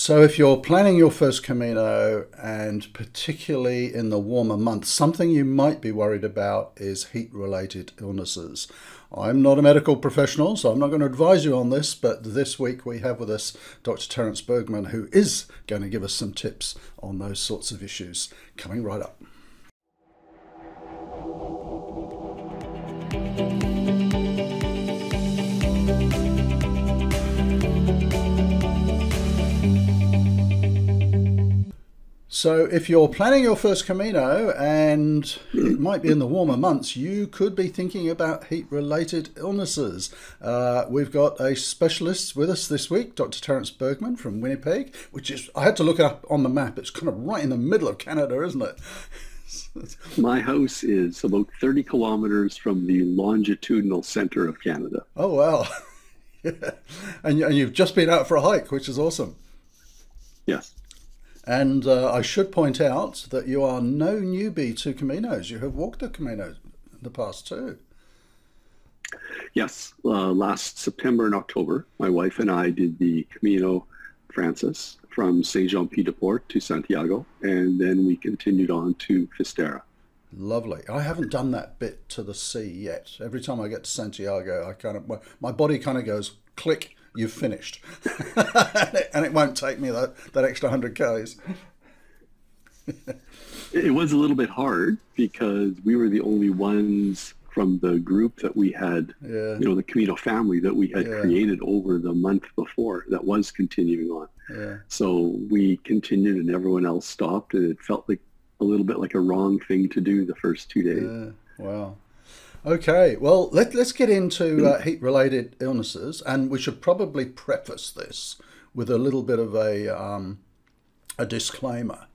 So, if you're planning your first Camino, and particularly in the warmer months, something you might be worried about is heat related illnesses. I'm not a medical professional, so I'm not going to advise you on this, but this week we have with us Dr. Terence Bergmann, who is going to give us some tips on those sorts of issues coming right up. So, if you're planning your first Camino and it might be in the warmer months, you could be thinking about heat related illnesses. Uh, we've got a specialist with us this week, Dr. Terence Bergmann from Winnipeg, which is, I had to look it up on the map. It's kind of right in the middle of Canada, isn't it? My house is about 30 kilometers from the longitudinal center of Canada. Oh, wow. yeah. and, and you've just been out for a hike, which is awesome. Yes. And uh, I should point out that you are no newbie to Caminos. You have walked the Camino in the past too. Yes. Uh, last September and October, my wife and I did the Camino Frances from Saint Jean Pied de Port to Santiago, and then we continued on to Finisterre. Lovely. I haven't done that bit to the sea yet. Every time I get to Santiago, I kind of my body kind of goes click you've finished. and it won't take me that, that extra 100 Ks. it was a little bit hard because we were the only ones from the group that we had, yeah. you know, the Camino family that we had yeah. created over the month before that was continuing on. Yeah. So we continued and everyone else stopped and it felt like a little bit like a wrong thing to do the first two days. Wow. Okay, well, let, us get into uh, heat related illnesses, and we should probably preface this with a little bit of a, um, a disclaimer.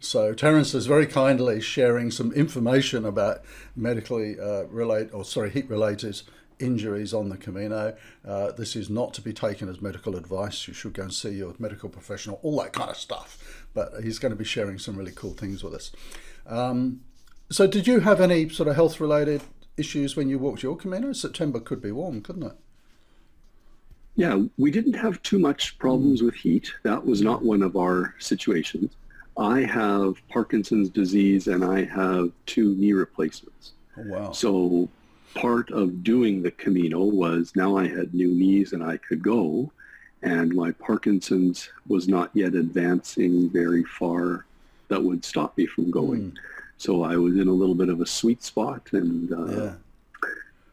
So, Terence is very kindly sharing some information about medically uh, related, or sorry, heat related injuries on the Camino. Uh, this is not to be taken as medical advice. You should go and see your medical professional, all that kind of stuff. But he's going to be sharing some really cool things with us. Um, so, did you have any sort of health related issues when you walked your Camino? September could be warm, couldn't it? Yeah, we didn't have too much problems with heat. That was not one of our situations. I have Parkinson's disease and I have two knee replacements. Oh, wow. So part of doing the Camino was now I had new knees and I could go and my Parkinson's was not yet advancing very far that would stop me from going. Mm. So I was in a little bit of a sweet spot, and uh, yeah.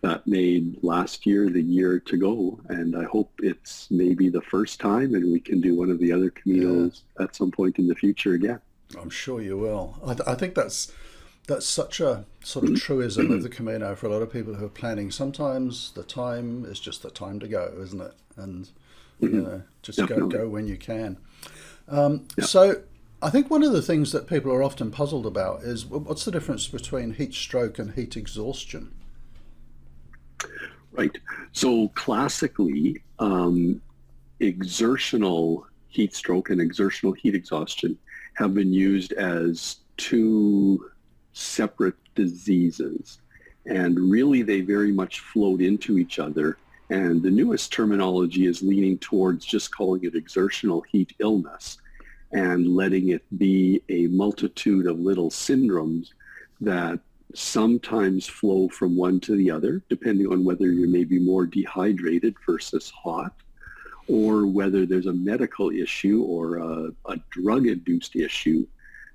that made last year the year to go. And I hope it's maybe the first time, and we can do one of the other Caminos yeah. at some point in the future again. I'm sure you will. I, th- I think that's that's such a sort of truism of the Camino for a lot of people who are planning. Sometimes the time is just the time to go, isn't it? And you mm-hmm. know, just go go when you can. Um, So I think one of the things that people are often puzzled about is what's the difference between heat stroke and heat exhaustion? Right. So classically, um, exertional heat stroke and exertional heat exhaustion have been used as two separate diseases. And really, they very much flowed into each other. And the newest terminology is leaning towards just calling it exertional heat illness and letting it be a multitude of little syndromes that sometimes flow from one to the other, depending on whether you're maybe more dehydrated versus hot, or whether there's a medical issue or a, a drug-induced issue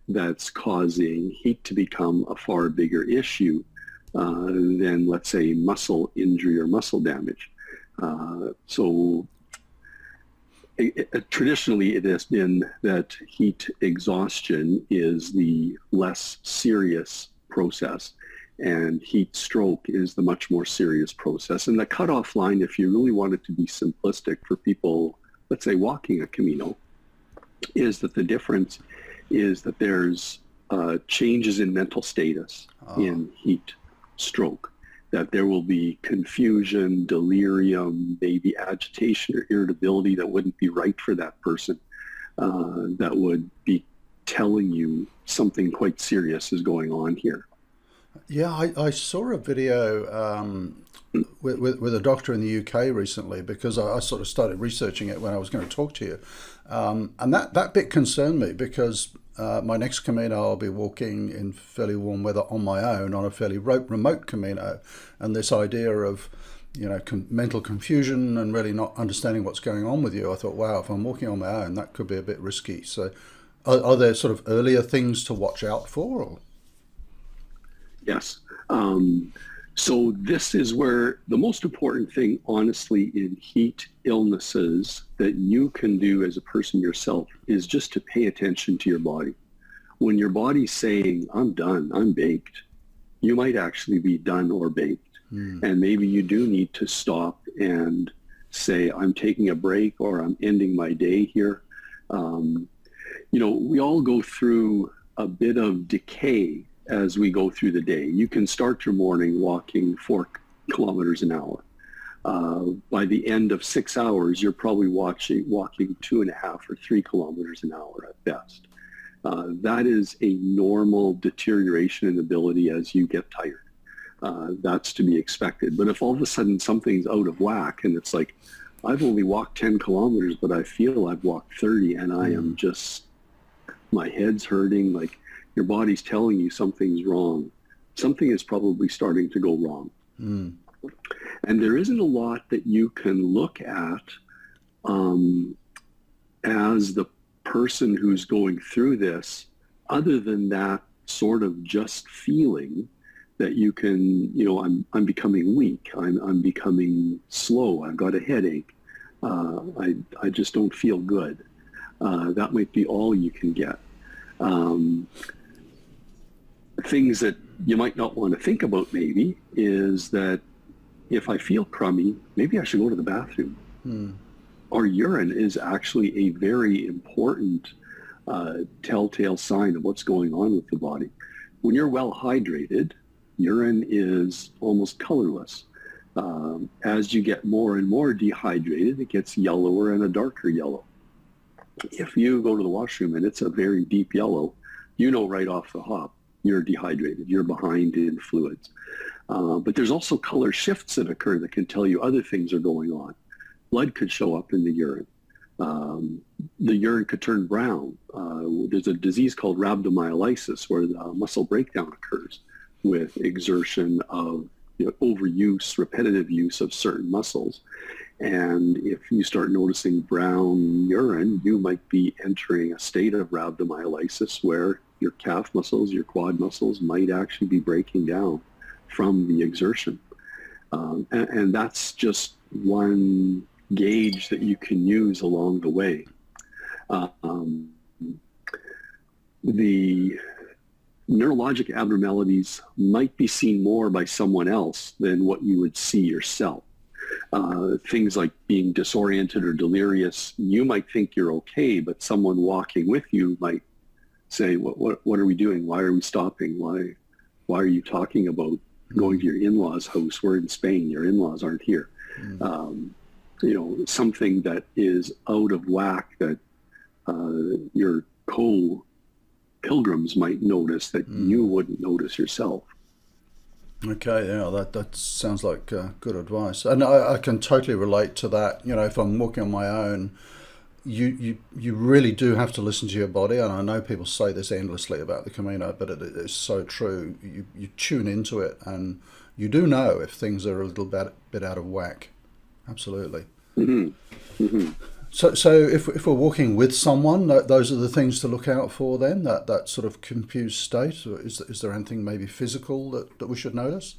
that's causing heat to become a far bigger issue uh, than, let's say, muscle injury or muscle damage. Uh, so it, traditionally it has been that heat exhaustion is the less serious process and heat stroke is the much more serious process. And the cutoff line, if you really want it to be simplistic for people, let's say walking a Camino, is that the difference is that there's uh, changes in mental status oh. in heat stroke that there will be confusion, delirium, maybe agitation or irritability that wouldn't be right for that person, uh, that would be telling you something quite serious is going on here. Yeah, I, I saw a video um, with, with, with, a doctor in the UK recently because I, I, sort of started researching it when I was going to talk to you. Um, and that, that bit concerned me because uh, my next Camino I'll be walking in fairly warm weather on my own on a fairly remote Camino. And this idea of you know, mental confusion and really not understanding what's going on with you, I thought, wow, if I'm walking on my own, that could be a bit risky. So, are, are there sort of earlier things to watch out for? Or? Yes. Um, so this is where the most important thing, honestly, in heat illnesses that you can do as a person yourself is just to pay attention to your body. When your body's saying, I'm done, I'm baked, you might actually be done or baked. Mm. And maybe you do need to stop and say, I'm taking a break or I'm ending my day here. Um, you know, we all go through a bit of decay as we go through the day. You can start your morning walking four kilometers an hour. Uh, by the end of six hours, you're probably watching, walking two and a half or three kilometers an hour at best. Uh, that is a normal deterioration in ability as you get tired. Uh, that's to be expected. But if all of a sudden something's out of whack and it's like, I've only walked 10 kilometers, but I feel I've walked 30 and I am mm. just, my head's hurting, like your body's telling you something's wrong. Something is probably starting to go wrong. Mm. And there isn't a lot that you can look at um, as the person who's going through this other than that sort of just feeling that you can, you know, I'm, I'm becoming weak. I'm, I'm becoming slow. I've got a headache. Uh, I, I just don't feel good. Uh, that might be all you can get. Um, things that you might not want to think about maybe is that if I feel crummy, maybe I should go to the bathroom. Hmm. Our urine is actually a very important uh, telltale sign of what's going on with the body. When you're well hydrated, urine is almost colorless. Um, as you get more and more dehydrated, it gets yellower and a darker yellow. If you go to the washroom and it's a very deep yellow, you know right off the hop you're dehydrated, you're behind in fluids. Uh, but there's also color shifts that occur that can tell you other things are going on. Blood could show up in the urine. Um, the urine could turn brown. Uh, there's a disease called rhabdomyolysis where the muscle breakdown occurs with exertion of you know, overuse, repetitive use of certain muscles. And if you start noticing brown urine, you might be entering a state of rhabdomyolysis where your calf muscles, your quad muscles might actually be breaking down from the exertion. Um, and, and, that's just one gauge that you can use along the way. Um, the neurologic abnormalities might be seen more by someone else than what you would see yourself. Uh, things like being disoriented or delirious, you might think you're okay, but someone walking with you might say, what, what, what are we doing? Why are we stopping? Why, why are you talking about going to your in-laws house? We're in Spain. Your in-laws aren't here. Mm. Um, you know, something that is out of whack that uh, your co pilgrims might notice that mm. you wouldn't notice yourself. Okay, yeah, that that sounds like uh, good advice, and I, I, can totally relate to that. You know, if I'm walking on my own, you you you really do have to listen to your body, and I know people say this endlessly about the Camino, but it is so true. You you tune into it, and you do know if things are a little bit bit out of whack. Absolutely. Mm-hmm. Mm-hmm. So, so if, if we're walking with someone, those are the things to look out for then, that, that sort of confused state? Is, is there anything maybe physical that, that we should notice?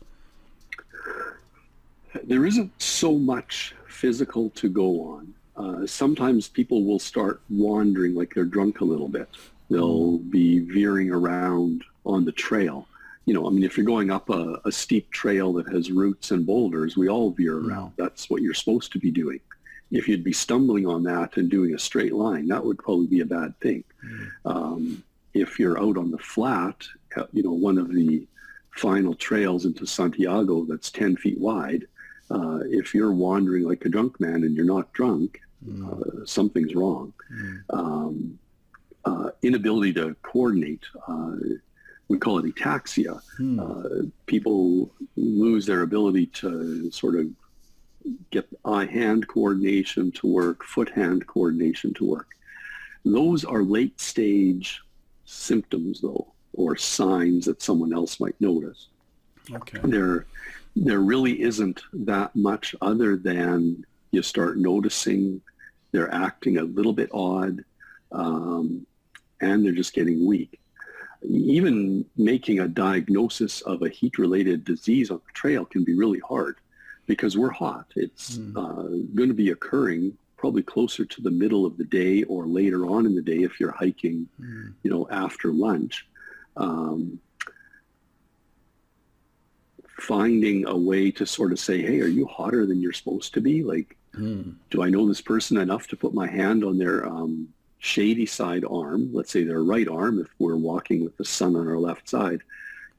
There isn't so much physical to go on. Uh, sometimes people will start wandering like they're drunk a little bit. They'll be veering around on the trail. You know, I mean, if you're going up a, a steep trail that has roots and boulders, we all veer mm. around. That's what you're supposed to be doing if you'd be stumbling on that and doing a straight line, that would probably be a bad thing. Mm-hmm. Um, if you're out on the flat, uh, you know, one of the final trails into Santiago that's 10 feet wide, uh, if you're wandering like a drunk man and you're not drunk, mm-hmm. uh, something's wrong. Mm-hmm. Um, uh, inability to coordinate. Uh, we call it ataxia. Uh, people lose their ability to sort of get eye-hand coordination to work, foot-hand coordination to work. Those are late-stage symptoms, though, or signs that someone else might notice. Okay. There, there really isn't that much other than you start noticing they're acting a little bit odd, um, and they're just getting weak. Even making a diagnosis of a heat-related disease on the trail can be really hard because we're hot. It's Mm. uh, going to be occurring probably closer to the middle of the day or later on in the day if you're hiking, Mm. you know, after lunch. Um, finding a way to sort of say, hey, are you hotter than you're supposed to be? Like, Mm. do I know this person enough to put my hand on their um, shady side arm, let's say their right arm, if we're walking with the sun on our left side,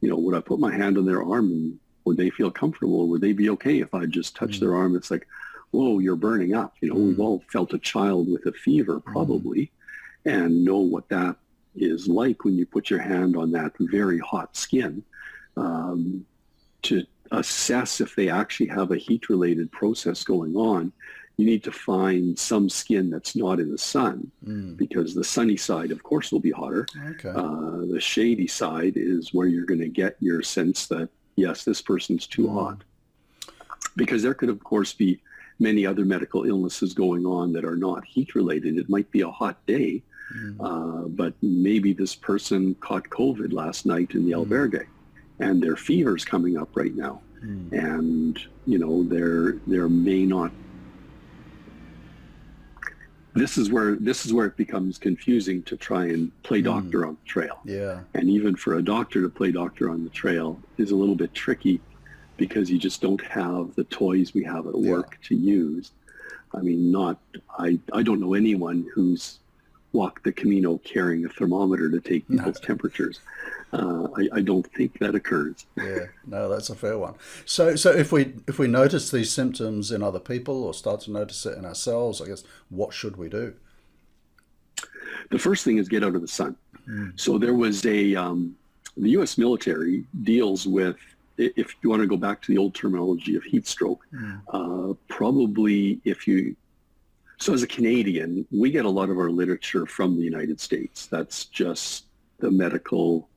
you know, would I put my hand on their arm and would they feel comfortable? Would they be okay if I just touch Mm. their arm? It's like, whoa, you're burning up. You know, Mm. we've all felt a child with a fever probably and know what that is like when you put your hand on that very hot skin um, to assess if they actually have a heat-related process going on you need to find some skin that's not in the sun Mm. because the sunny side, of course, will be hotter. Okay. Uh, the shady side is where you're going to get your sense that, yes, this person's too Mm. hot. Because there could, of course, be many other medical illnesses going on that are not heat related. It might be a hot day, Mm. uh, but maybe this person caught COVID last night in the Mm. albergue and their fever's coming up right now Mm. and you know there there may not this is where this is where it becomes confusing to try and play Hmm. doctor on the trail Yeah. and even for a doctor to play doctor on the trail is a little bit tricky because you just don't have the toys we have at Yeah. work to use i mean not i i don't know anyone who's walked the camino carrying a thermometer to take people's temperatures uh, I, I don't think that occurs Yeah, no, that's a fair one. So, so if we if we notice these symptoms in other people or start to notice it in ourselves, I guess what should we do? the first thing is get out of the sun. Mm. So there was a, um, the U.S. military deals with, if you want to go back to the old terminology of heat stroke, Mm. uh, probably if you, so as a Canadian, we get a lot of our literature from the United States. That's just the medical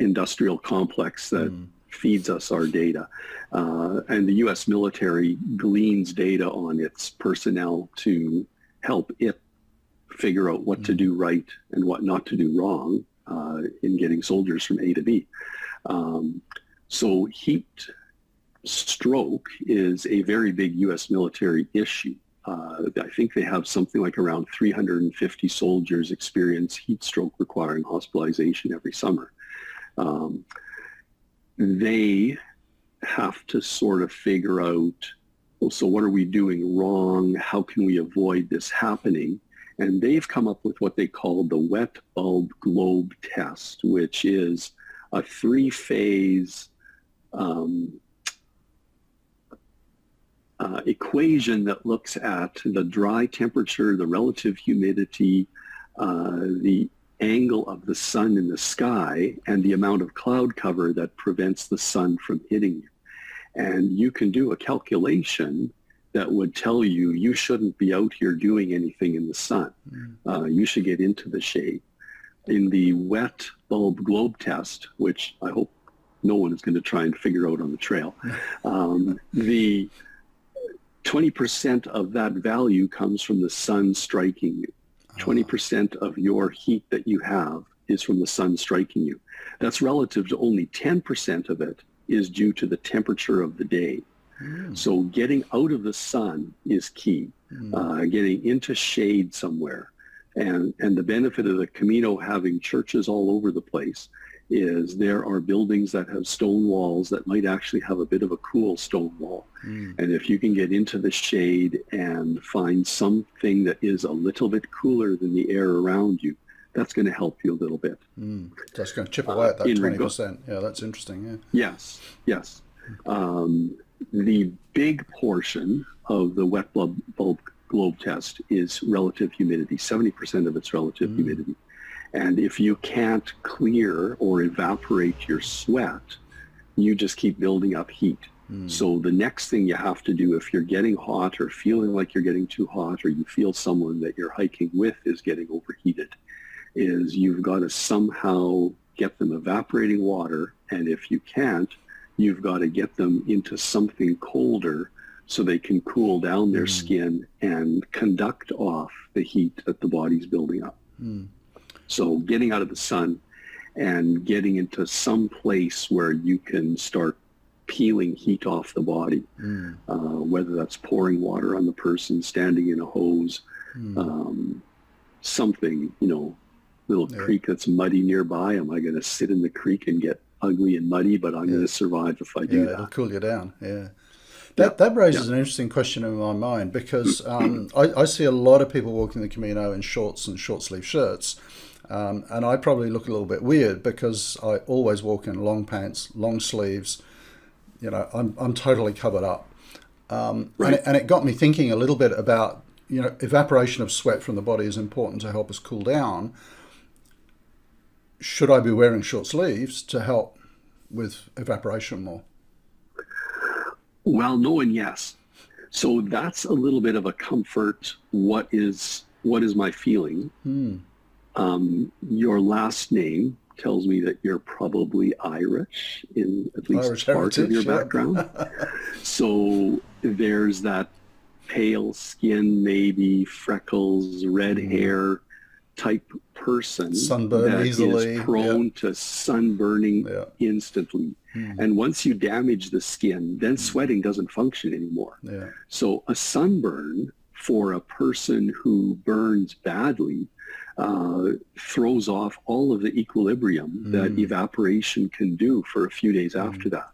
industrial complex that Mm. feeds us our data. Uh, and the U.S. military gleans data on its personnel to help it figure out what to do right and what not to do wrong uh, in getting soldiers from A to B. Um, so heat stroke is a very big U.S. military issue. Uh, I think they have something like around 350 soldiers experience heat stroke requiring hospitalization every summer. Um, they have to sort of figure out, well, so what are we doing wrong? How can we avoid this happening? And they've come up with what they call the wet bulb globe test, which is a three-phase um, uh, equation that looks at the dry temperature, the relative humidity, uh, the angle of the sun in the sky, and the amount of cloud cover that prevents the sun from hitting you. And you can do a calculation that would tell you you shouldn't be out here doing anything in the sun. Mm. Uh, you should get into the shade. In the wet bulb globe test, which I hope no one is going to try and figure out on the trail, um, the 20% of that value comes from the sun striking you. 20% of your heat that you have is from the sun striking you. That's relative to only 10% of it is due to the temperature of the day. Mm. So getting out of the sun is key. Mm. Uh, getting into shade somewhere. And, and the benefit of the Camino having churches all over the place is there are buildings that have stone walls that might actually have a bit of a cool stone wall. Mm. And if you can get into the shade and find something that is a little bit cooler than the air around you, that's going to help you a little bit. Mm. It's going to chip away at that twenty percent. Yeah, that's interesting. Yeah. Yes, yes. Um, the big portion of the wet bulb, bulb globe test is relative humidity. 70% of it's relative Mm. humidity. And if you can't clear or evaporate your sweat, you just keep building up heat. Mm. So the next thing you have to do if you're getting hot or feeling like you're getting too hot or you feel someone that you're hiking with is getting overheated is you've got to somehow get them evaporating water and if you can't, you've got to get them into something colder so they can cool down their mm. skin and conduct off the heat that the body's building up. Mm. So getting out of the sun and getting into some place where you can start peeling heat off the body, mm. uh, whether that's pouring water on the person, standing in a hose, mm. um, something, you know, little yeah. creek that's muddy nearby. Am I going to sit in the creek and get ugly and muddy, but I'm yeah. going to survive if I do yeah, that. It'll cool you down. Yeah. That, that raises an interesting question in my mind because um, I, I, see a lot of people walking the Camino in shorts and short sleeve shirts. Um, and I probably look a little bit weird because I always walk in long pants, long sleeves. You know, I'm, I'm totally covered up. Um, right. and, it, and it got me thinking a little bit about, you know, evaporation of sweat from the body is important to help us cool down. Should I be wearing short sleeves to help with evaporation more? Well, no and yes. So that's a little bit of a comfort. What is what is my feeling? Hmm. Um, your last name tells me that you're probably Irish in at least Irish part of your background. so there's that pale skin, maybe freckles, red mm. hair type person Sunburn that easily. is prone to sunburning yeah. instantly. Mm. And once you damage the skin, then mm. sweating doesn't function anymore. So a sunburn for a person who burns badly uh, throws off all of the equilibrium mm. that evaporation can do for a few days mm. after that.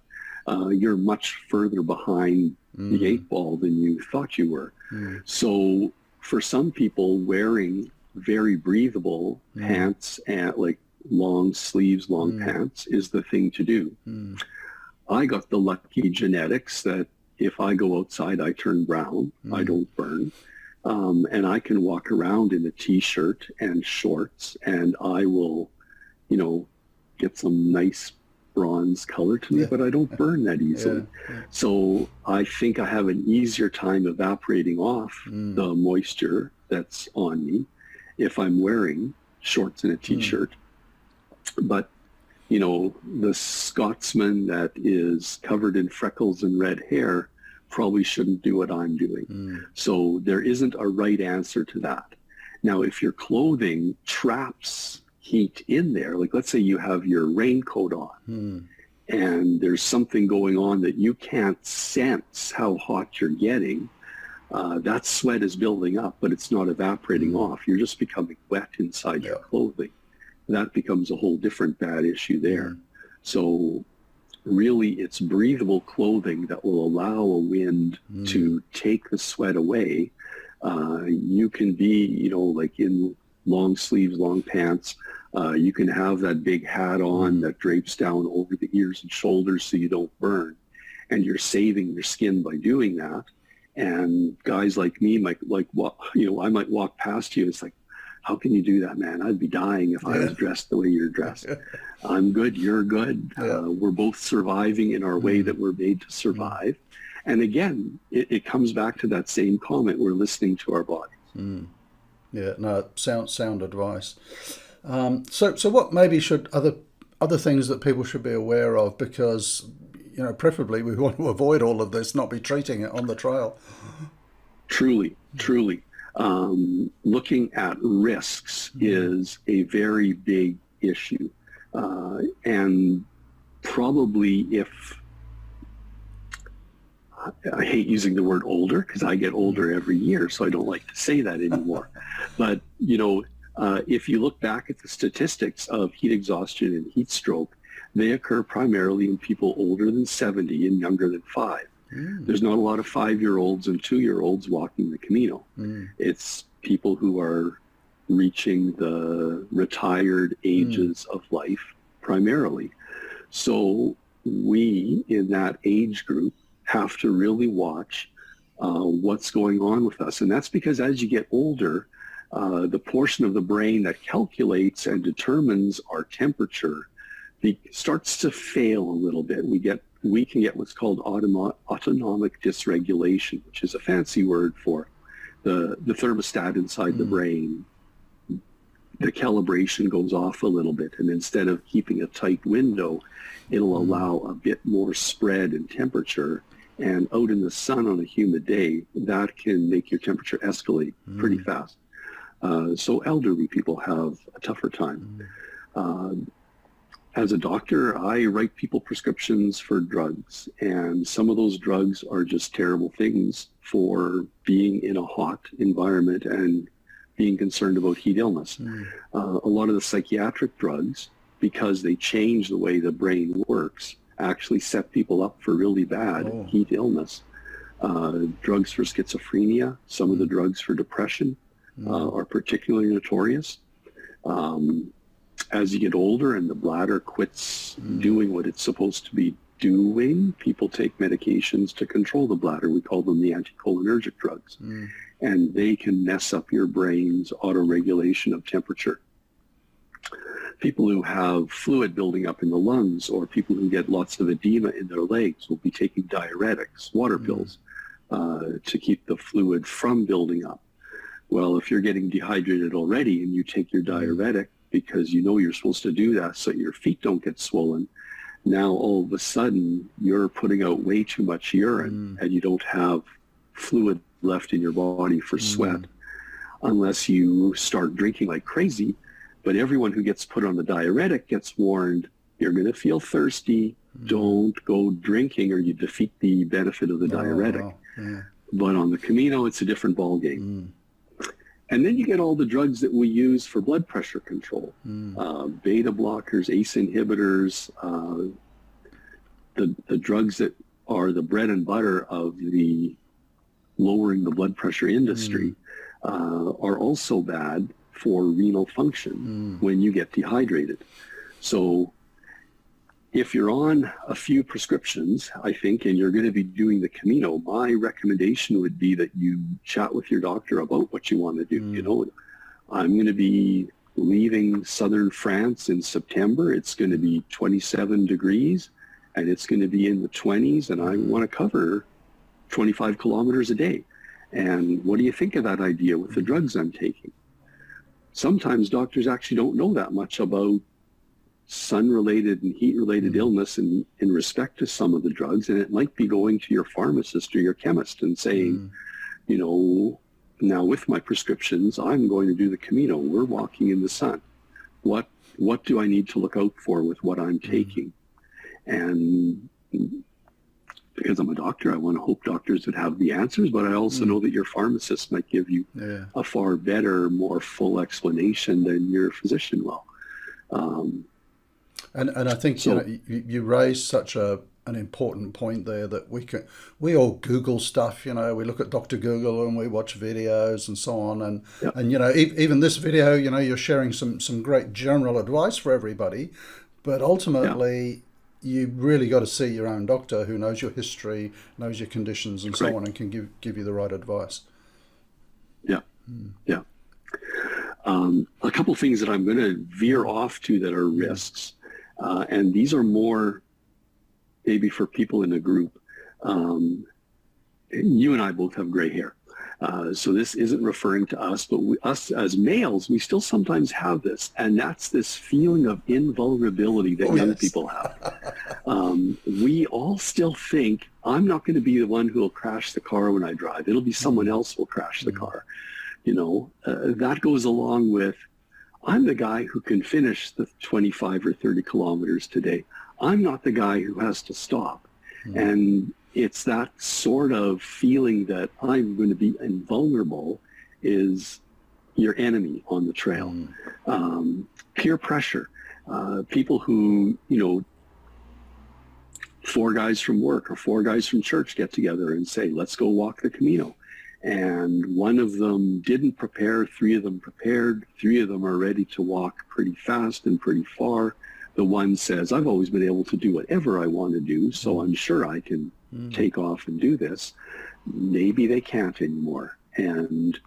Uh, you're much further behind the mm. eight ball than you thought you were. Mm. So for some people, wearing very breathable pants and like long sleeves, long pants is the thing to do. I got the lucky genetics that if I go outside, I turn brown. I don't burn. Um, and I can walk around in a t-shirt and shorts and I will, you know, get some nice bronze color to me, yeah. but I don't burn that easily. Yeah. Yeah. So I think I have an easier time evaporating off mm. the moisture that's on me if I'm wearing shorts and a mm. t-shirt. Mm. But, you know, the Scotsman that is covered in freckles and red hair, probably shouldn't do what I'm doing. Mm. So there isn't a right answer to that. Now, if your clothing traps heat in there, like let's say you have your raincoat on mm. and there's something going on that you can't sense how hot you're getting, uh, that sweat is building up, but it's not evaporating mm. off. You're just becoming wet inside yeah. your clothing. That becomes a whole different bad issue there. Mm. So really it's breathable clothing that will allow a wind mm. to take the sweat away. Uh, you can be, you know, like in long sleeves, long pants. Uh, you can have that big hat on mm. that drapes down over the ears and shoulders so you don't burn. And you're saving your skin by doing that. And guys like me might like, well, you know, I might walk past you. It's like, how can you do that, man? I'd be dying if I was dressed the way you're dressed. I'm good, you're good. Yeah. Uh, we're both surviving in our way mm. that we're made to survive. Mm. And again, it, it, comes back to that same comment. We're listening to our bodies. Mm. Yeah, no, sound sound advice. Um, so, so what maybe should other other things that people should be aware of because you know preferably we want to avoid all of this, not be treating it on the trail. Truly, truly um, looking at risks is a very big issue. Uh, and probably if I hate using the word older because I get older every year, so I don't like to say that anymore. but, you know, uh, if you look back at the statistics of heat exhaustion and heat stroke, they occur primarily in people older than 70 and younger than 5. Mm. There's not a lot of five-year-olds and two-year-olds walking the Camino. Mm. It's people who are reaching the retired ages mm. of life primarily. So we in that age group have to really watch uh, what's going on with us. And that's because as you get older, uh, the portion of the brain that calculates and determines our temperature be, starts to fail a little bit. We get we can get what's called automo- autonomic dysregulation, which is a fancy word for the, the thermostat inside mm. the brain. The calibration goes off a little bit, and instead of keeping a tight window, it'll mm. allow a bit more spread in temperature. And out in the sun on a humid day, that can make your temperature escalate mm. pretty fast. Uh, so elderly people have a tougher time. Mm. Uh, as a doctor, I write people prescriptions for drugs, and some of those drugs are just terrible things for being in a hot environment and being concerned about heat illness. Mm. Uh, a lot of the psychiatric drugs, because they change the way the brain works, actually set people up for really bad oh. heat illness. Uh, drugs for schizophrenia, some mm. of the hmm. drugs for depression mm. uh, are particularly notorious. Um, as you get older and the bladder quits mm. doing what it's supposed to be doing, people take medications to control the bladder. We call them the anticholinergic drugs. Mm. And they can mess up your brain's autoregulation of temperature. People who have fluid building up in the lungs or people who get lots of edema in their legs will be taking diuretics, water mm. pills, uh, to keep the fluid from building up. Well, if you're getting dehydrated already and you take your mm. diuretic, because you know you're supposed to do that so your feet don't get swollen. Now all of a sudden you're putting out way too much urine mm. and you don't have fluid left in your body for mm. sweat unless you start drinking like crazy. But everyone who gets put on the diuretic gets warned, you're going to feel thirsty. Mm. Don't go drinking or you defeat the benefit of the oh, diuretic. Wow. Yeah. But on the Camino, it's a different ballgame. And then you get all the drugs that we use for blood pressure control, mm. uh, beta blockers, ACE inhibitors, uh, the, the drugs that are the bread and butter of the lowering the blood pressure industry mm. uh, are also bad for renal function mm. when you get dehydrated. So if you're on a few prescriptions, I think, and you're going to be doing the Camino, my recommendation would be that you chat with your doctor about what you want to do. Mm. You know, I'm going to be leaving southern France in September. It's going to be 27 degrees and it's going to be in the 20s and I mm. want to cover 25 kilometers a day. And what do you think of that idea with the mm. drugs I'm taking? Sometimes doctors actually don't know that much about sun-related and heat-related mm-hmm. illness in, in respect to some of the drugs, and it might be going to your pharmacist or your chemist and saying, mm. you know, now with my prescriptions, I'm going to do the Camino. We're walking in the sun. What what do I need to look out for with what I'm mm. taking? And because I'm a doctor, I want to hope doctors would have the answers, but I also mm. know that your pharmacist might give you yeah. a far better, more full explanation than your physician will. Um, and and I think so, you know you, you raise such a an important point there that we can we all Google stuff. You know, we look at Doctor Google and we watch videos and so on. And yep. and you know, e- even this video, you know, you're sharing some some great general advice for everybody, but ultimately. You really got to see your own doctor who knows your history, knows your conditions, and so on, and can give give you the right advice. Yeah, hmm. yeah. Um, a couple things that I'm going to veer off to that are risks. Uh, and these are more maybe for people in a group. Um, you and I both have gray hair. Uh, so this isn't referring to us, but we, us as males, we still sometimes have this, and that's this feeling of invulnerability that oh, young yes. people have. um, we all still think I'm not going to be the one who will crash the car when I drive. It'll be someone else who will crash the mm-hmm. car. You know, uh, that goes along with I'm the guy who can finish the 25 or 30 kilometers today. I'm not the guy who has to stop. Mm. And it's that sort of feeling that I'm going to be invulnerable is your enemy on the trail. Mm. Um, peer pressure. Uh, people who, you know, four guys from work or four guys from church get together and say, let's go walk the Camino and one of them didn't prepare, three of them prepared, three of them are ready to walk pretty fast and pretty far. The one says, I've always been able to do whatever I want to do, so I'm sure I can mm. take off and do this. Maybe they can't anymore. And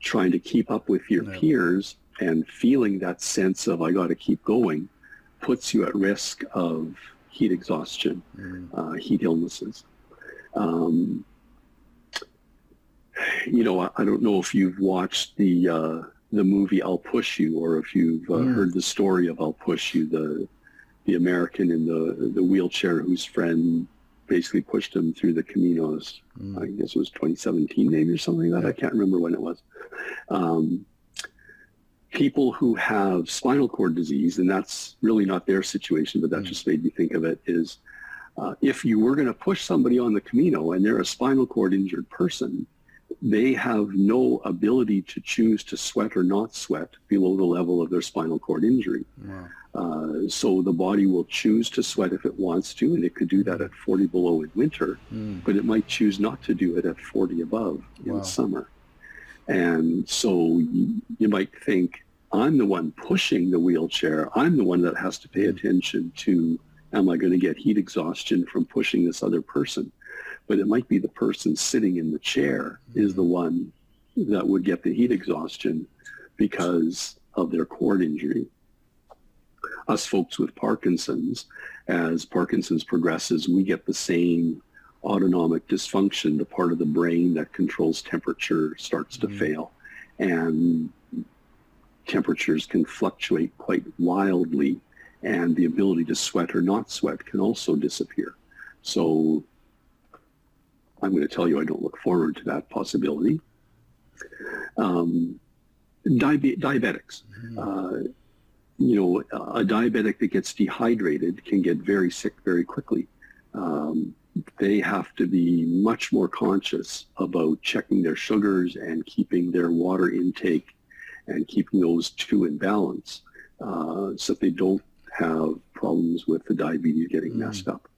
trying to keep up with your Yeah. peers and feeling that sense of I got to keep going puts you at risk of heat exhaustion, Mm. uh, heat illnesses. Um, you know, I, I don't know if you've watched the uh, the movie "I'll Push You" or if you've uh, heard the story of "I'll Push You," the the American in the the wheelchair whose friend basically pushed him through the Caminos. Mm. I guess it was 2017, maybe or something like that. I can't remember when it was. Um, people who have spinal cord disease, and that's really not their situation, but that Mm. just made me think of it, is uh, if you were going to push somebody on the Camino and they're a spinal cord injured person, they have no ability to choose to sweat or not sweat below the level of their spinal cord injury. Wow. Uh, so the body will choose to sweat if it wants to, and it could do that at 40 below in winter, Mm. but it might choose not to do it at 40 above in summer. And so you, you might think, I'm the one pushing the wheelchair. I'm the one that has to pay Mm. attention to, am I going to get heat exhaustion from pushing this other person? But it might be the person sitting in the chair is the one that would get the heat exhaustion because of their cord injury. Us folks with Parkinson's, as Parkinson's progresses, we get the same autonomic dysfunction. The part of the brain that controls temperature starts to Mhm. fail. And temperatures can fluctuate quite wildly and the ability to sweat or not sweat can also disappear. So I'm going to tell you I don't look forward to that possibility. Um, diabe- diabetics. Mm. Uh, you know, a diabetic that gets dehydrated can get very sick very quickly. Um, they have to be much more conscious about checking their sugars and keeping their water intake and keeping those two in balance uh, so that they don't have problems with the diabetes getting Mm. messed up.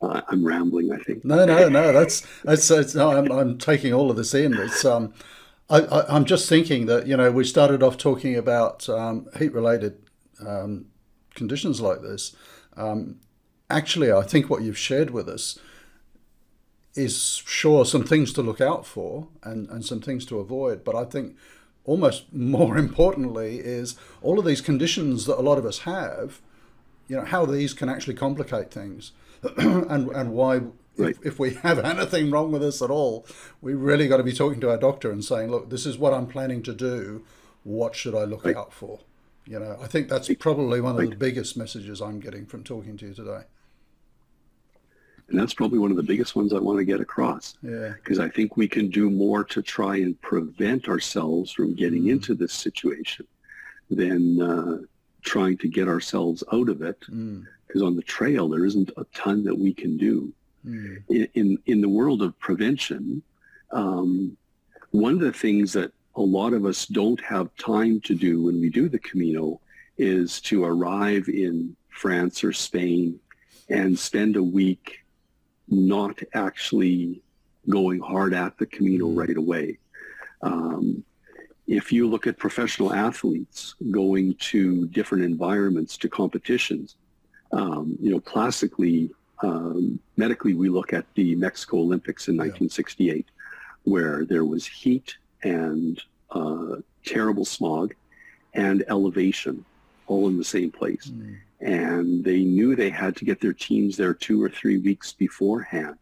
Uh, I'm rambling, I think. No, no, no. That's that's. that's no, I'm, I'm taking all of this in. It's um, I, I'm just thinking that you know we started off talking about um, heat-related um, conditions like this. Um, actually, I think what you've shared with us is sure some things to look out for and and some things to avoid. But I think almost more importantly is all of these conditions that a lot of us have. You know how these can actually complicate things. and and why Right. if, if we have anything wrong with us at all, we really got to be talking to our doctor and saying, look, this is what I'm planning to do. What should I look Right. out for? You know, I think that's probably one of the biggest messages I'm getting from talking to you today. And that's probably one of the biggest ones I want to get across. Yeah. because I think we can do more to try and prevent ourselves from getting Mm. into this situation than uh, trying to get ourselves out of it. Mm, Because on the trail, there isn't a ton that we can do. mm, In, in, in the world of prevention, um, one of the things that a lot of us don't have time to do when we do the Camino is to arrive in France or Spain and spend a week not actually going hard at the Camino Mm. right away. Um, if you look at professional athletes going to different environments, to competitions, um, you know, classically, um, medically, we look at the Mexico Olympics in Yeah. 1968, where there was heat and uh, terrible smog and elevation all in the same place mm, and they knew they had to get their teams there two or three weeks beforehand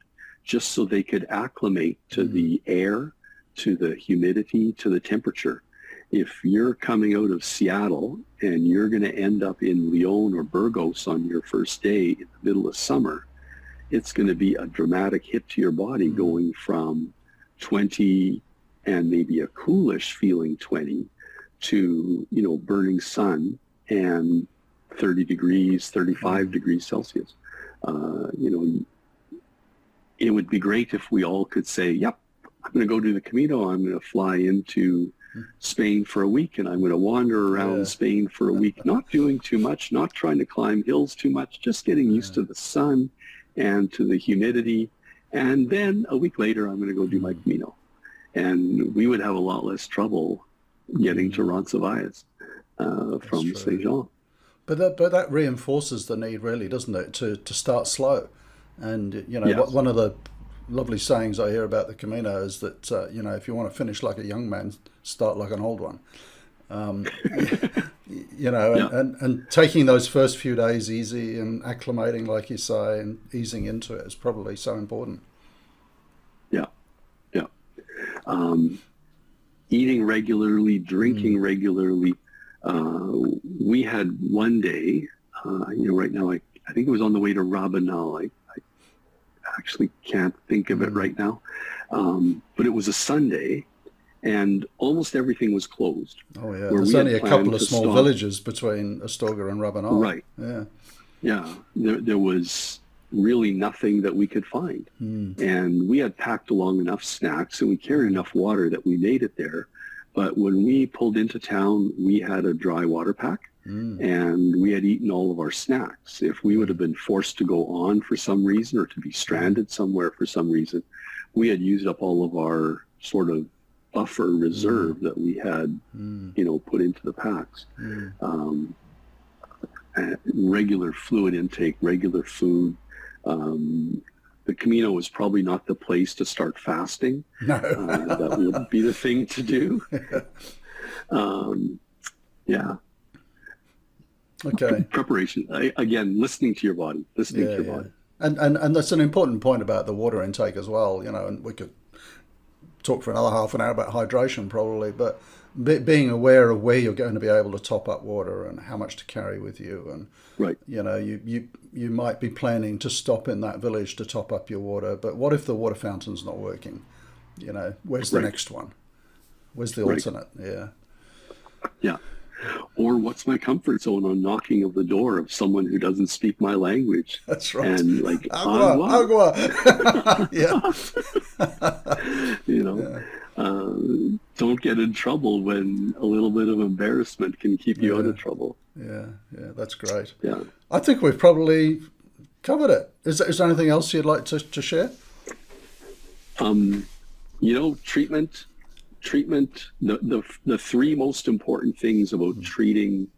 just so they could acclimate to Mhm. the air, to the humidity, to the temperature. If you're coming out of Seattle and you're going to end up in León or Burgos on your first day in the middle of summer, it's going to be a dramatic hit to your body Mhm. going from 20 and maybe a coolish feeling 20 to, you know, burning sun and 30 degrees, 35 Mhm. degrees Celsius. Uh, you know, it would be great if we all could say, yep, I'm going to go do the Camino. I'm going to fly into. Spain for a week and I'm going to wander around Yeah. Spain for a week, not doing too much, not trying to climb hills too much, just getting used to the sun and to the humidity. And then a week later, I'm going to go do my Mhm. Camino. And we would have a lot less trouble getting to Roncesvalles uh, from. Saint Jean. But that but that reinforces the need, really, doesn't it, to to start slow, and you know Yes. one of the lovely sayings I hear about the Camino is that uh, you know if you want to finish like a young man, start like an old one. Um, you know, and, yeah. and, and taking those first few days easy and acclimating, like you say, and easing into it is probably so important. Yeah, yeah. Um, eating regularly, drinking mm. regularly. Uh, we had one day, uh, you know, right now, I, I think it was on the way to Rabanal. Actually can't think of it right now. Um, but it was a Sunday and almost everything was closed. Oh yeah, there's only a couple of small stop. villages between Astorga and Rabanal. Right. Yeah. Yeah. There, there was really nothing that we could find, mm. and we had packed along enough snacks and we carried enough water that we made it there. But when we pulled into town, we had a dry water pack. Mm. And we had eaten all of our snacks. If we would have been forced to go on for some reason or to be stranded somewhere for some reason, we had used up all of our sort of buffer reserve mm. that we had, mm. you know, put into the packs. Mm. Um, regular fluid intake, regular food. Um, the Camino was probably not the place to start fasting. No. uh, that wouldn't be the thing to do. um, yeah. Okay. Preparation. I, again, listening to your body, listening yeah, to your yeah. body. And, and and that's an important point about the water intake as well. You know, and we could talk for another half an hour about hydration probably, but be, being aware of where you're going to be able to top up water and how much to carry with you, and right, you know, you you you might be planning to stop in that village to top up your water, but what if the water fountain's not working? You know, where's the right. next one? Where's the alternate? Right. Yeah. Yeah. Or what's my comfort zone on knocking of the door of someone who doesn't speak my language? That's right. And like agua, agua. agua. yeah. you know, yeah. Uh, don't get in trouble when a little bit of embarrassment can keep you yeah. out of trouble. Yeah, yeah, that's great. Yeah, I think we've probably covered it. Is there, is there anything else you'd like to, to share? Um, you know, treatment treatment, the, the, the three most important things about mm. treating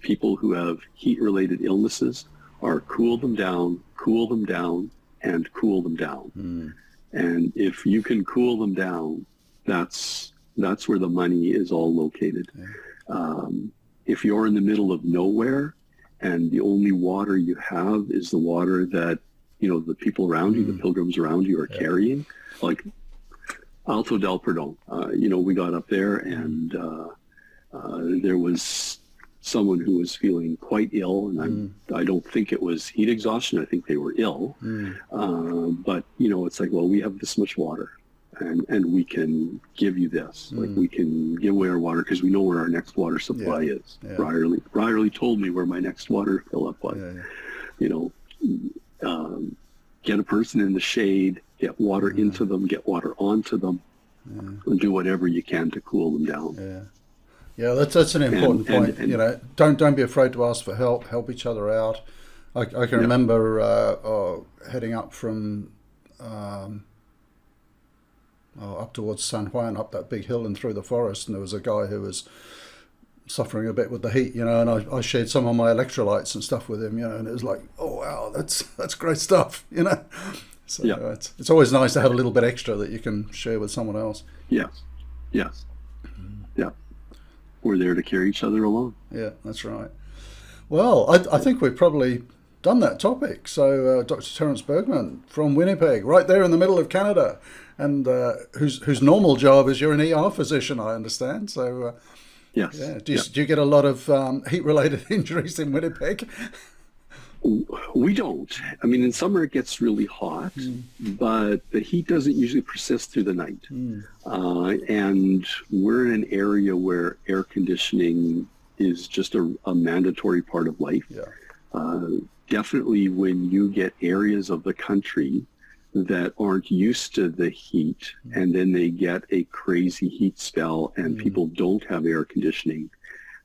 people who have heat related illnesses are cool them down, cool them down, and cool them down. Mm. And if you can cool them down, that's that's where the money is all located. Yeah. Um, if you're in the middle of nowhere and the only water you have is the water that you know the people around mm. you, the hmm. pilgrims around you are yeah. carrying, like Alto del Perdon. Uh, you know, we got up there and uh, uh, there was someone who was feeling quite ill, and mm. I don't think it was heat exhaustion. I think they were ill. Mm. Uh, but you know, it's like, well, we have this much water, and and we can give you this. Mm. Like we can give away our water because we know where our next water supply yeah. is. Yeah. Brierley Brierley told me where my next water fill up was. Yeah, you know. Um, get a person in the shade, get water yeah. into them, get water onto them, yeah. and do whatever you can to cool them down. Yeah. Yeah, that's that's an important and, point. And, and, you know, don't don't be afraid to ask for help. Help each other out. I, I can yeah. remember uh, oh, heading up from um, oh, up towards San Juan, up that big hill and through the forest, and there was a guy who was suffering a bit with the heat, you know, and I, I shared some of my electrolytes and stuff with him, you know, and it was like, oh wow, that's that's great stuff, you know. So yeah. it's it's always nice to have a little bit extra that you can share with someone else. Yes, yes, yeah. We're there to carry each other along. Yeah, that's right. Well, I, I think we've probably done that topic. So, uh, Dr. Terence Bergmann from Winnipeg, right there in the middle of Canada, and uh, whose whose normal job is you're an ER physician, I understand. So, uh, Yes. Yeah. Do you, do you get a lot of um, heat-related injuries in Winnipeg? We don't. I mean, in summer it gets really hot, mm. but the heat doesn't usually persist through the night. Mm. Uh, and we're in an area where air conditioning is just a, a mandatory part of life. Yeah. Uh, definitely when you get areas of the country that aren't used to the heat mm. and then they get a crazy heat spell and mm. people don't have air conditioning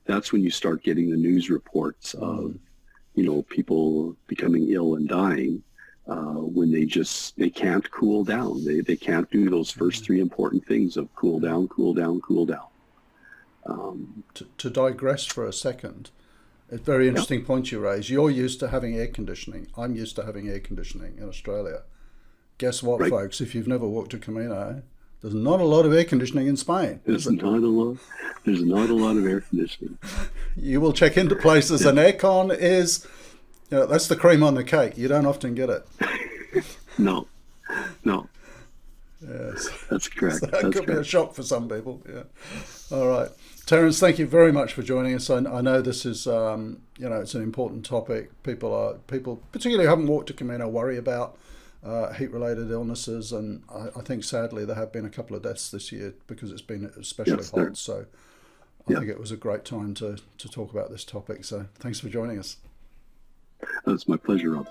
that's when you start getting the news reports of you know people becoming ill and dying uh, when they just they can't cool down they, they can't do those first mm. three important things of cool down cool down cool down um, to, to digress for a second a very interesting yeah. point you raise you're used to having air conditioning i'm used to having air conditioning in australia guess what, right. folks? If you've never walked a Camino, there's not a lot of air conditioning in Spain. There's not a lot. There's not a lot of air conditioning. You will check into places, and aircon is you know, that's the cream on the cake. You don't often get it. no, no. Yes, that's correct. So that that's could correct. be a shock for some people. Yeah. All right, Terence, thank you very much for joining us. I, I know this is, um, you know, it's an important topic. People are people, particularly who haven't walked a Camino, worry about uh, heat-related illnesses, and I, I, think sadly there have been a couple of deaths this year because it's been especially yes, hot. So I yeah. think it was a great time to to talk about this topic. So thanks for joining us. It's my pleasure, Rob.